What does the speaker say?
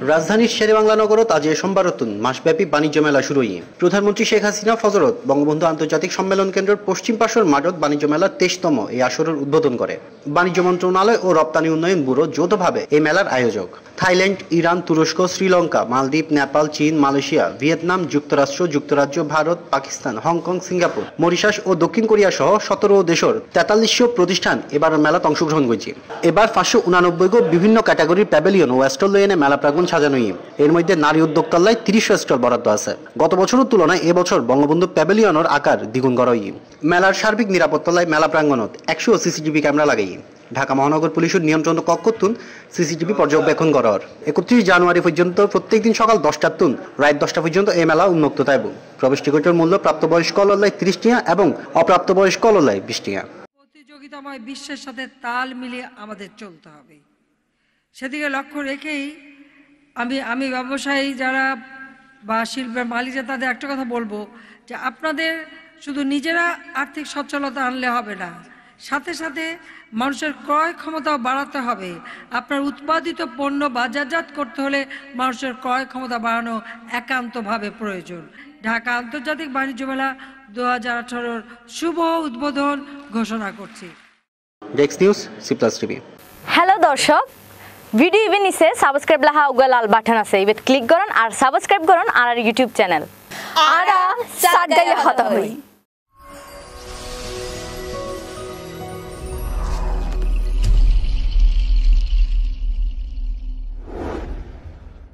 রাজধানীর শেরেবাংলা নগরত আজ এ সোমবারতুন মাসব্যাপী বাণিজ্য মেলা শুরু হয়ে প্রধানমন্ত্রী শেখ হাসিনা ফজরত বঙ্গবন্ধু আন্তর্জাতিক সম্মেলন কেন্দ্রের পশ্চিম পাশর মাঠত বাণিজ্য মেলার তেইশতম এই আসরের উদ্বোধন করে। বাণিজ্য মন্ত্রণালয় ও রপ্তানি উন্নয়ন ব্যুরো যৌথভাবে এই মেলার আয়োজক। থাইল্যান্ড, ইরান, তুরস্ক, শ্রীলঙ্কা, মালদ্বীপ, নেপাল, চীন, মালয়েশিয়া, ভিয়েতনাম, যুক্তরাষ্ট্র, যুক্তরাজ্য, Bharat, Pakistan, Hong Kong, Singapore, Mauritius ও দক্ষিণ কোরিয়া সহ সতেরো দেশের তেতাল্লিশশো প্রতিষ্ঠান এবার মেলাত অংশগ্রহণ করেছে। এবার পাঁচশো উনানব্বই বিভিন্ন ক্যাটাগরির প্যাভিলিয়ন ও স্টল লইনে মেলা প্রাঙ্গণ সাজানো হয়ে। এর মধ্যে নারী উদ্যোক্তাল্লায় তিরিশশো স্টল বরাদ্দ আছে। গত বছরের তুলনায় এবছর বঙ্গবন্ধু প্যাভিলিয়নের আকার দ্বিগুণ হয়ে। মেলার সার্বিক নিরাপত্তালায় মেলা প্রাঙ্গণত একশো সিসিটিভি ক্যামেরা লাগাই। ঢাকা মহানগর পুলিশের নিয়ন্ত্রণ কক্ষতুন সিসিটিভি পর্যবেক্ষণ করার। একত্রিশ জানুয়ারি পর্যন্ত প্রত্যেকদিন সকাল দশটার তুন, রাত দশটা পর্যন্ত এই মেলা উন্মুক্ত থাকব প্রবেশ টিকিটের মূল্য প্রাপ্তবয়স্ক অললায় ত্রিশ টিয়া এবং অপ্রাপ্তবয়স্ক অললায় বিশ টিয়া। প্রতিযোগিতাময় বিশ্বের সাথে তাল মিলিয়ে আমাদের চলতে হবে। সেদিকে লক্ষ্য রেখেই আমি আমি ব্যবসায়ী যারা বা শিল্পের মালিক তাদের একটা কথা বলব যে আপনাদের শুধু নিজেরা আর্থিক সচ্ছলতা আনলে হবে না। সাথে সাথে মানুষের ক্রয় ক্ষমতাও বাড়াতে হবে। আপনার উৎপাদিত পণ্য বাজারজাত করতে হলে মানুষের ক্রয় ক্ষমতা বাড়ানো একান্তভাবে প্রয়োজন। ঢাকা আন্তর্জাতিক বাণিজ্য মেলা দু হাজার আঠারোর শুভ উদ্বোধন ঘোষণা করছি। ডেক্স news C plus TV hello দর্শক। ভিডিও ইভেন নিচে সাবস্ক্রাইব লাহা উগা লাল বাটন আছে। ইবেত ক্লিক করুন আর সাবস্ক্রাইব করুন আর ইউটিউব চ্যানেল আর সাগাই হতা হই